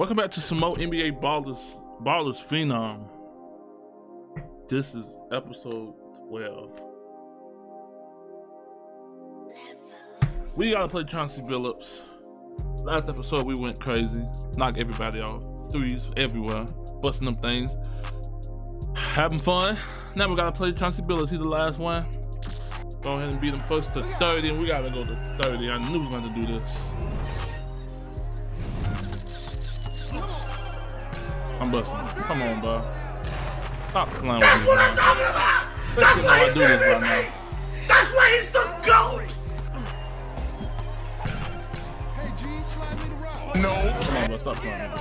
Welcome back to some more NBA Ballers, Ballers Phenom. This is episode 12. We gotta play Chauncey Billups. Last episode we went crazy, knocked everybody off, threes everywhere, busting them things, having fun. Now we gotta play Chauncey Billups. He's the last one. Go ahead and beat him first to 30, and we gotta go to 30. I knew we were gonna do this. I'm busting. Come on, bro. Stop playing That's with me, what. I'm talking about. Let's That's get why he's do this the right now. That's why he's the goat. No. Come on, bro. Stop playing.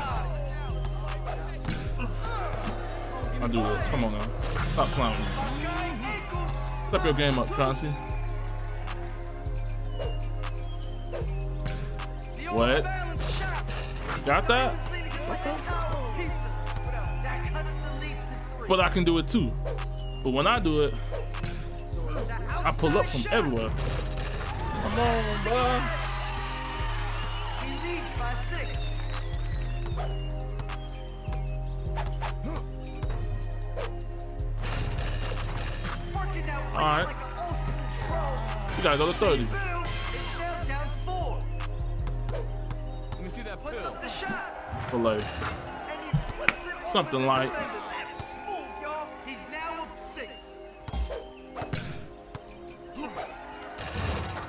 I do this. Come on now. Stop playing with me. Step your game up, Chauncey. What? Got that? But I can do it too. But when I do it, I pull up from everywhere. Come on, bro. All right. You gotta go to 30. Let me see that film. So like, Something like-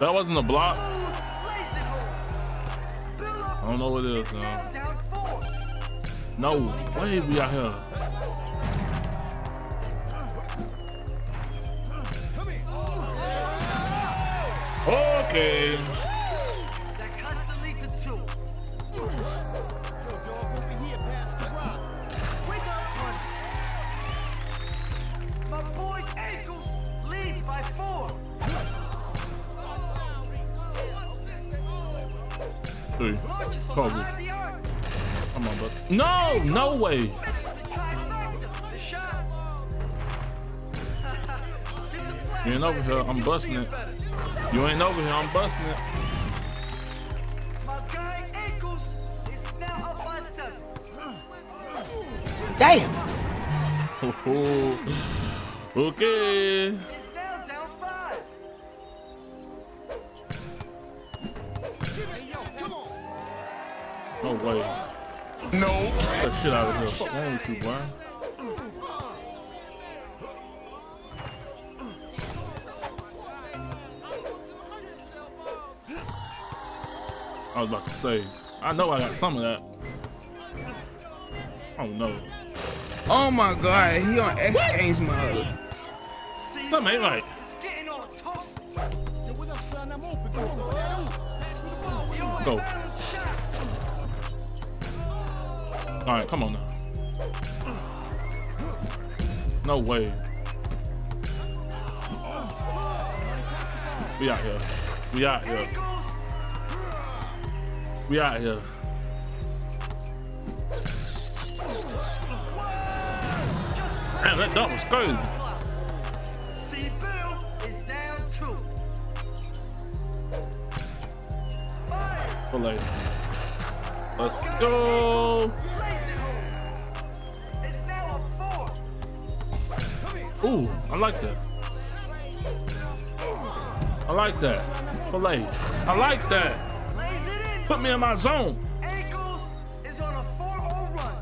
that wasn't a block. I don't know what it is Now. No way we out here. Okay. Three. Launches from Kobe. behind the arc. Come on, bud. No, no way. Misses the trifecta. The shot. Gets a flash You ain't over here. I'm busting it. You ain't over here. I'm busting it. My guy No way. No. Get that shit out of here. Fuck wrong with you, boy? I was about to say, I know I got some of that. Oh no. Oh my god, he on X Games mode. Something ain't right. It's all. Alright, come on now. No way. We out here. We out here. We out here. Damn, that dunk was crazy. Let's go. Ooh, I like that. I like that. Filet. I like that. Lays it in. Put me in my zone. Ankles is on a 4-0 run.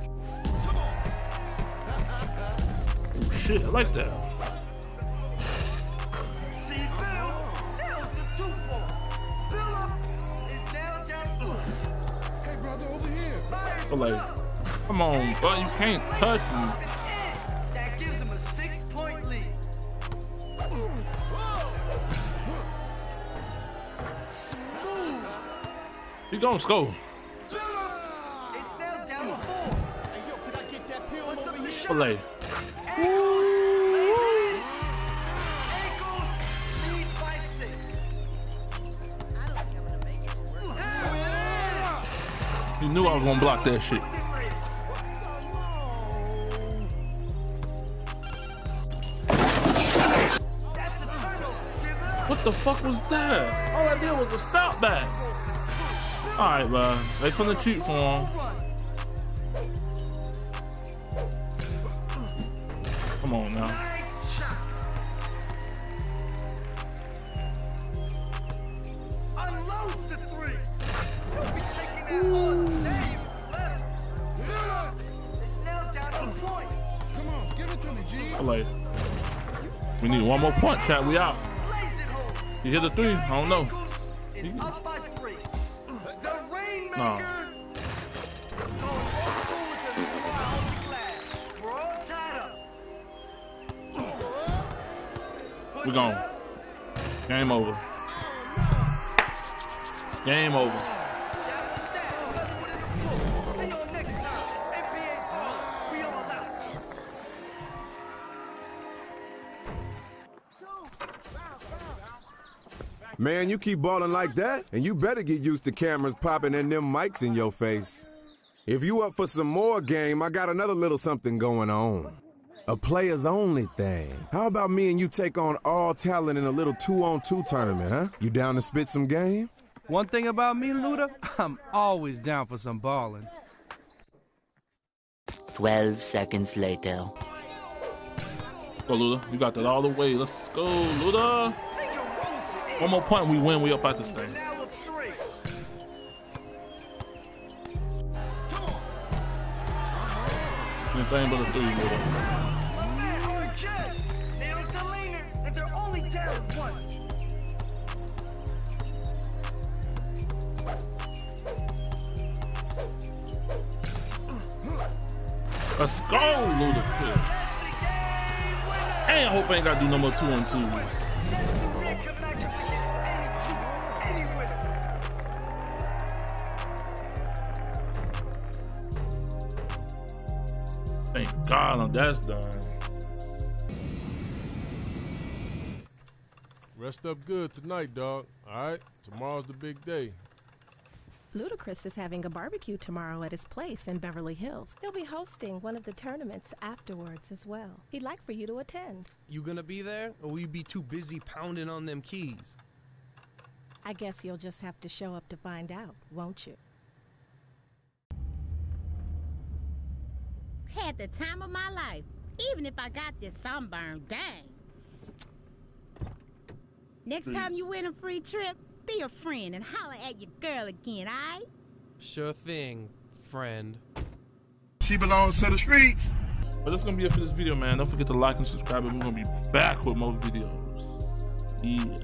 Ooh, shit, I like that. See, Bill nails the two ball. Billups is now down. Hey, brother, over here. Filet. Come on, bro. You can't touch me. Ankles leads by six. You knew I was gonna block that shit. That's a turnover. Give it up. What the fuck was that? All I did was a stop back. Alright, bro. Wait for the treat form. Come on now. Like, we need one more punch, chat. We out. You hit the three? I don't know up. We gone. Game over. Game over. Man, you keep balling like that, and you better get used to cameras popping and them mics in your face. If you up for some more game, I got another little something going on. A players only thing. How about me and you take on all talent in a little two on two tournament, huh? You down to spit some game? One thing about me, Luda, I'm always down for some balling. 12 seconds later. Go, Luda. You got that all the way. Let's go, Luda. Finger rolls it in. One more point, we win. We up out this thing. Anything but a three, Luda. My man RJ nails the leaner, and they're only down one. Let's go, Luda. Hey, I hope I ain't got to do no more two on twos. God that's done. Rest up good tonight, dog. All right? Tomorrow's the big day. Ludacris is having a barbecue tomorrow at his place in Beverly Hills. He'll be hosting one of the tournaments afterwards as well. He'd like for you to attend. You gonna be there, or will you be too busy pounding on them keys? I guess you'll just have to show up to find out, won't you? Had the time of my life, even if I got this sunburn. Dang. Next time you win a free trip, be a friend and holler at your girl again, alright? Sure thing, friend. She belongs to the streets. But that's gonna be it for this video, man. Don't forget to like and subscribe, and we're gonna be back with more videos. Yeah.